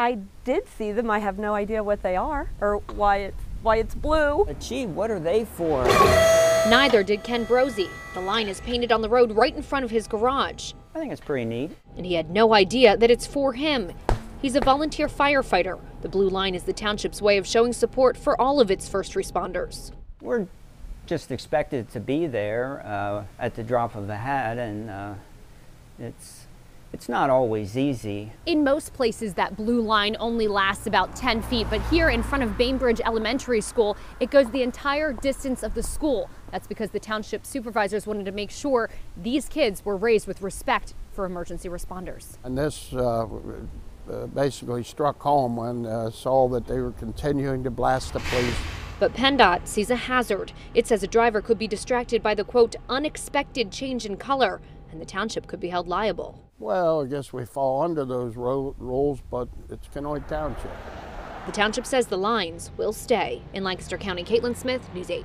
I did see them. I have no idea what they are or why it's why it's blue. But gee, what are they for? Neither did Ken Brosey. The line is painted on the road right in front of his garage. I think it's pretty neat. And he had no idea that it's for him. He's a volunteer firefighter. The blue line is the township's way of showing support for all of its first responders. We're just expected to be there uh, at the drop of a hat, and uh, it's it's not always easy. In most places, that blue line only lasts about 10 feet, but here in front of Bainbridge Elementary School, it goes the entire distance of the school. That's because the township supervisors wanted to make sure these kids were raised with respect for emergency responders. And this uh, uh, basically struck home when uh, saw that they were continuing to blast the police. But PennDOT sees a hazard. It says a driver could be distracted by the quote, unexpected change in color, and the township could be held liable. Well, I guess we fall under those ro- rules, but it's Conoy Township. The township says the lines will stay. In Lancaster County, Caitlin Smith, News 8.